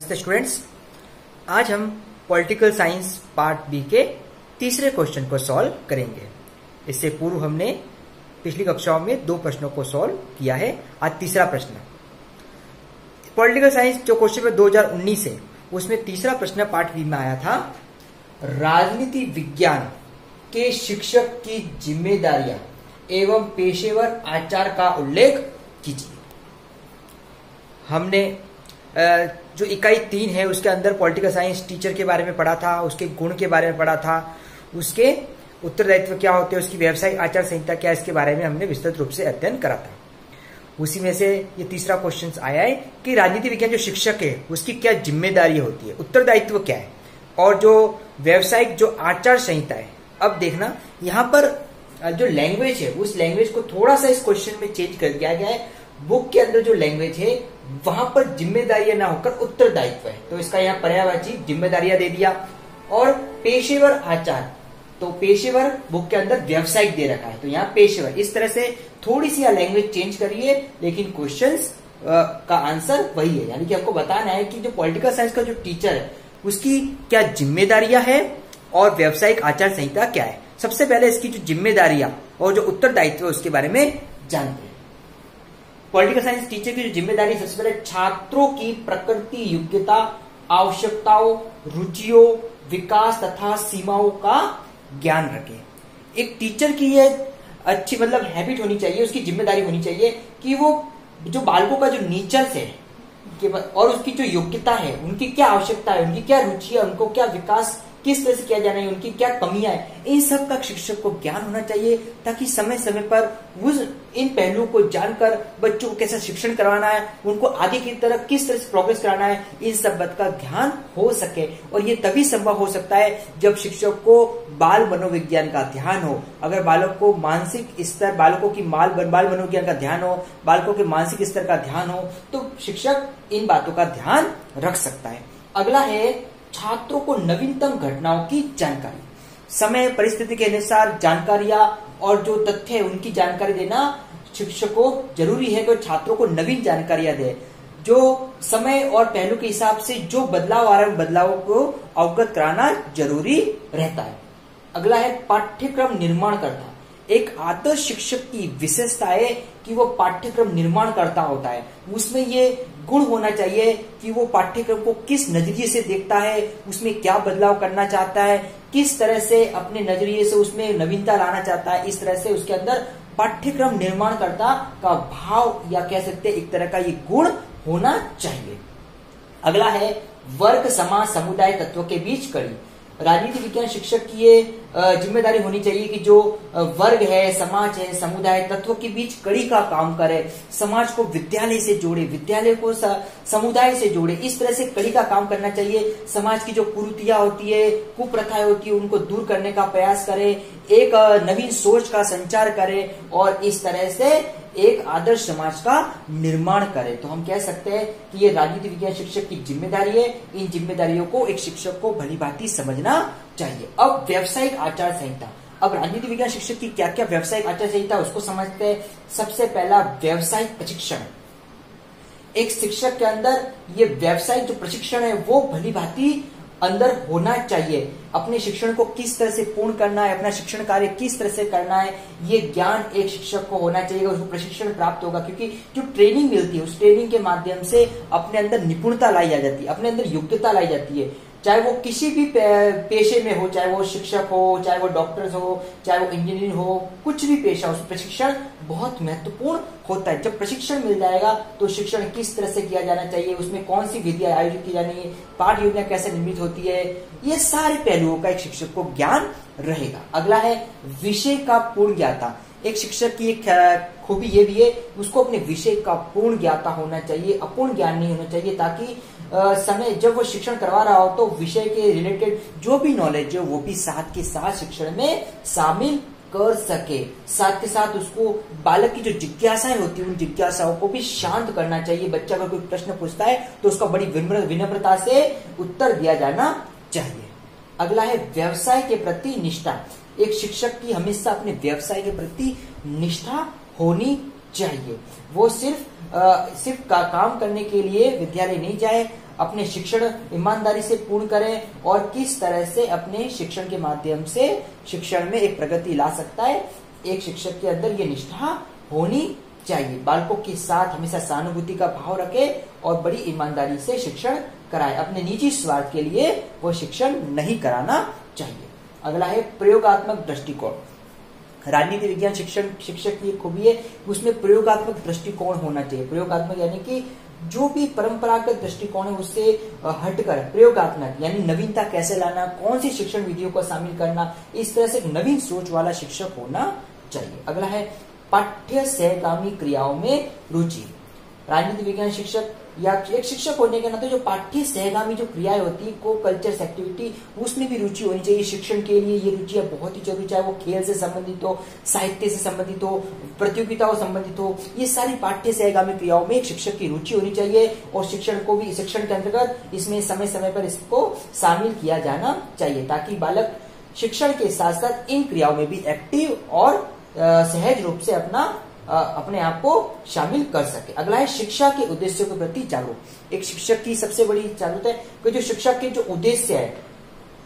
Students आज हम political science part B के तीसरे क्वेश्चन को सॉल्व करेंगे। इससे पूर्व हमने पिछली कक्षाओं में दो प्रश्नों को सॉल्व किया है। आज तीसरा प्रश्न पॉलिटिकल साइंस जो क्वेश्चन में 2019 है, उसमें तीसरा प्रश्न पार्ट बी में आया था। राजनीति विज्ञान के शिक्षक की जिम्मेदारियाँ एवं पेशेवर आचार का उल्लेख कीजिए। हमने जो इकाई तीन है, उसके अंदर पॉलिटिकल साइंस टीचर के बारे में पढ़ा था, उसके गुण के बारे में पढ़ा था, उसके उत्तरदायित्व क्या होते हैं, उसकी व्यवसायिक आचार संहिता क्या इसके बारे में हमने विस्तृत रूप से अध्ययन करा था। उसी में से ये तीसरा क्वेश्चन आया है कि राजनीति विज्ञान जो शिक्षक है, उसकी क्या ज़िम्मेदारी होती है, उत्तरदायित्व क्या है? और जो व्यवसायिक जो आचार संहिता है, अब देखना, यहाँ पर जो लैंग्वेज है, उस लैंग्वेज को थोड़ा सा इस क्वेश्चन में चेंज कर दिया गया है। बुक के अंदर जो लैंग्वेज है, वहाँ पर जिम्मेदारियाँ ना होकर उत्तरदायित्व है। तो इसका यहाँ पर्यावाची जिम्मेदारियाँ दे दिया। और पेशेवर आचार तो पेशेवर बुक के अंदर व्यवसायिक दे रखा है। तो यहाँ पेशेवर, इस तरह से थोड़ी सी लैंग्वेज चेंज करिए, लेकिन क्वेश्चन का आंसर वही है। यानी कि आपको बताना है कि जो पॉलिटिकल साइंस का जो टीचर है, उसकी क्या जिम्मेदारियाँ है और व्यावसायिक आचार संहिता क्या है। सबसे पहले इसकी जो जिम्मेदारियाँ और जो उत्तरदायित्व है, उसके बारे में जानते हैं। पॉलिटिकल साइंस टीचर की जो ज़िम्मेदारी सबसे पहले छात्रों की प्रकृति, योग्यता, आवश्यकताओं, रुचियों, विकास तथा सीमाओं का ज्ञान रखे। एक टीचर की यह अच्छी मतलब हैबिट होनी चाहिए, उसकी ज़िम्मेदारी होनी चाहिए कि वो जो बालकों का जो नेचर है और उसकी जो योग्यता है, उनकी क्या आवश्यकता है, उनकी क्या रुचि है, उनको क्या विकास किस तरह से किया जाना है, उनकी क्या कमियाँ है? इन सब का शिक्षक को ज्ञान होना चाहिए, ताकि समय समय पर उस, इन पहलुओं को जानकर बच्चों को कैसा शिक्षण करवाना है, उनको आगे की तरफ़ किस तरह से प्रोग्रेस कराना है, इन सब बात का ध्यान हो सके। और ये तभी संभव हो सकता है जब शिक्षक को बाल मनोविज्ञान का ध्यान हो। अगर बालक को मानसिक स्तर, बालकों की माल, बाल मनोविज्ञान का ध्यान हो, बालकों के मानसिक स्तर का ध्यान हो तो शिक्षक इन बातों का ध्यान रख सकता है। अगला है छात्रों को नवीनतम घटनाओं की जानकारी। समय, परिस्थिति के अनुसार जानकारियाँ और जो तथ्य है, उनकी जानकारी देना शिक्षकों ज़रूरी है कि छात्रों को नवीन जानकारियाँ दे, जो समय और पहलू के हिसाब से जो बदलाव आ रहे बदलावों को अवगत कराना ज़रूरी रहता है। अगला है पाठ्यक्रम निर्माण करता एक आदर्श शिक्षक की विशेषता है कि वो पाठ्यक्रम निर्माण करता होता है। उसमें ये गुण होना चाहिए कि वो पाठ्यक्रम को किस नज़रिए से देखता है, उसमें क्या बदलाव करना चाहता है, किस तरह से अपने नज़रिए से उसमें नवीनता लाना चाहता है, इस तरह से उसके अंदर पाठ्यक्रम निर्माणकर्ता का भाव या कह सकते एक तरह का ये गुण होना चाहिए। अगला है, वर्ग समाज समुदाय तत्व के बीच कड़ी। राजनीति विज्ञान शिक्षक की ये ज़िम्मेदारी होनी चाहिए कि जो वर्ग है, समाज है, समुदाय तत्व के बीच कड़ी का काम करे, समाज को विद्यालय से जोड़े, विद्यालय को समुदाय से जोड़े, इस तरह से कड़ी का काम करना चाहिए। समाज की जो कुरुतियाँ होती है, कुप्रथाएँ होती है, उनको दूर करने का प्रयास करे, एक नवीन सोच का संचार करे और इस तरह से एक आदर्श समाज का निर्माण करे। तो हम कह सकते हैं कि ये राजनीति विज्ञान शिक्षक की ज़िम्मेदारी है। इन जिम्मेदारियों को एक शिक्षक को भली भांति समझना चाहिए। अब व्यावसायिक आचार संहिता। अब राजनीति विज्ञान शिक्षक की क्या क्या व्यावसायिक आचार संहिता उसको समझते हैं। सबसे पहला व्यावसायिक प्रशिक्षण। एक शिक्षक के अंदर ये व्यावसायिक जो प्रशिक्षण है, वो भली भांति अंदर होना चाहिए। अपने शिक्षण को किस तरह से पूर्ण करना है, अपना शिक्षण कार्य किस तरह से करना है, ये ज्ञान एक शिक्षक को होना चाहिए उसको प्रशिक्षण प्राप्त होगा। क्योंकि जो ट्रेनिंग मिलती है, उस ट्रेनिंग के माध्यम से अपने अंदर निपुणता लाई जा जाती है, अपने अंदर योग्यता लाई जाती है। चाहे वो किसी भी पेशे में हो, चाहे वो शिक्षक हो, चाहे वो डॉक्टर हो, चाहे वो इंजीनियर हो, कुछ भी पेशा हो, प्रशिक्षण बहुत महत्वपूर्ण होता है। जब प्रशिक्षण मिल जाएगा तो शिक्षण किस तरह से किया जाना चाहिए, उसमें कौन सी विधिया आयोजित की जानी है, पाठ योजना कैसे निर्मित होती है, ये सारे पहलुओं का एक शिक्षक को ज्ञान रहेगा। अगला है विषय का पूर्ण ज्ञाता। एक शिक्षक की एक, खूबी ये भी है, उसको अपने विषय का पूर्ण ज्ञाता होना चाहिए, अपूर्ण ज्ञान नहीं होना चाहिए, ताकि समय जब वो शिक्षण करवा रहा हो तो विषय के रिलेटेड जो भी नॉलेज है, वो भी साथ के साथ शिक्षण में शामिल कर सके। साथ के साथ उसको बालक की जो जिज्ञासाएँ होती है, उन जिज्ञासाओं को भी शांत करना चाहिए। बच्चा अगर कोई प्रश्न पूछता है तो उसका बड़ी विनम्रता से उत्तर दिया जाना चाहिए। अगला है व्यवसाय के प्रति निष्ठा। एक शिक्षक की हमेशा अपने व्यवसाय के प्रति निष्ठा होनी चाहिए। वो सिर्फ़ आ, सिर्फ़ का काम करने के लिए विद्यालय नहीं जाए अपने शिक्षण ईमानदारी से पूर्ण करें और किस तरह से अपने शिक्षण के माध्यम से शिक्षण में एक प्रगति ला सकता है एक शिक्षक के अंदर ये निष्ठा होनी चाहिए। बालकों के साथ हमेशा सहानुभूति का भाव रखे और बड़ी ईमानदारी से शिक्षण कराए। अपने निजी स्वार्थ के लिए वो शिक्षण नहीं कराना चाहिए। अगला है प्रयोगात्मक दृष्टिकोण। राजनीति विज्ञान शिक्षण शिक्षक की एक खूबी है उसमें प्रयोगात्मक दृष्टिकोण होना चाहिए। प्रयोगात्मक यानी कि जो भी परंपरागत दृष्टिकोण है उससे हटकर प्रयोगात्मक, यानी नवीनता कैसे लाना, कौन सी शिक्षण विधियों को शामिल करना, इस तरह से नवीन सोच वाला शिक्षक होना चाहिए। अगला है पाठ्य सहगामी क्रियाओं में रुचि। राजनीति विज्ञान शिक्षक या एक शिक्षक होने के नाते जो पाठ्य सहगामी जो क्रियाएँ होती को कल्चर एक्टिविटी उसमें भी रुचि होनी चाहिए शिक्षण के लिए। ये रुचियाँ बहुत ही ज़रूरी, चाहे वो खेल से संबंधित हो, साहित्य से संबंधित हो, प्रतियोगिताओं संबंधित हो, ये सारी पाठ्य सहगामी क्रियाओं में एक शिक्षक की रुचि होनी चाहिए और शिक्षण को भी, शिक्षण के अंतर्गत इसमें समय समय पर इसको शामिल किया जाना चाहिए ताकि बालक शिक्षण के साथ साथ इन क्रियाओं में भी एक्टिव और सहज रूप से अपना अपने आप को शामिल कर सके। अगला है शिक्षा के उद्देश्य के प्रति जागरूक। एक शिक्षक की सबसे बड़ी जागरूकता है कि जो शिक्षक के जो उद्देश्य है,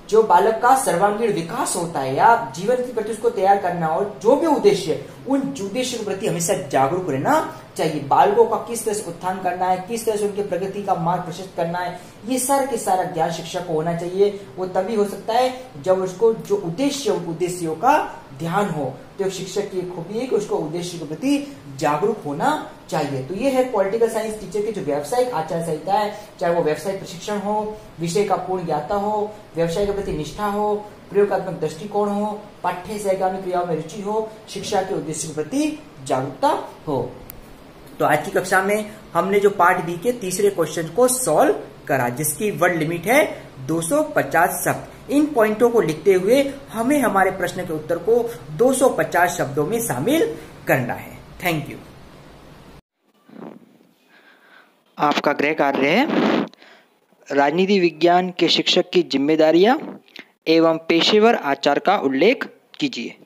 जो बालक का सर्वांगीण विकास होता है या जीवन के प्रति उसको तैयार करना और जो भी उद्देश्य है, उन उद्देश्य के प्रति हमेशा जागरूक रहना चाहिए। बालकों का किस तरह से उत्थान करना है, किस तरह से उनके प्रगति का मार्ग प्रशस्त करना है, ये सारा के सारा ज्ञान शिक्षक को होना चाहिए। वो तभी हो सकता है जब उसको जो उद्देश्य उद्देश्यों का ध्यान हो। तो एक शिक्षक की खूबी है कि उसको उद्देश्य के प्रति जागरूक होना चाहिए। तो ये है पॉलिटिकल साइंस टीचर की जो व्यावसायिक आचार संहिता है, चाहे वो व्यावसायिक प्रशिक्षण हो, विषय का पूर्ण ज्ञाता हो, व्यवसाय के प्रति निष्ठा हो, प्रयोगात्मक दृष्टिकोण हो पाठ्य सहगामी क्रियाओं में रुचि हो, शिक्षा के उद्देश्य के प्रति जागरूकता हो। तो आज की कक्षा में हमने जो पार्ट बी के तीसरे क्वेश्चन को सॉल्व करा, जिसकी वर्ड लिमिट है 250 शब्द। इन पॉइंटों को लिखते हुए हमें हमारे प्रश्न के उत्तर को 250 शब्दों में शामिल करना है। थैंक यू आपका गृह कार्य है राजनीति विज्ञान के शिक्षक की जिम्मेदारियाँ एवं पेशेवर आचार का उल्लेख कीजिए।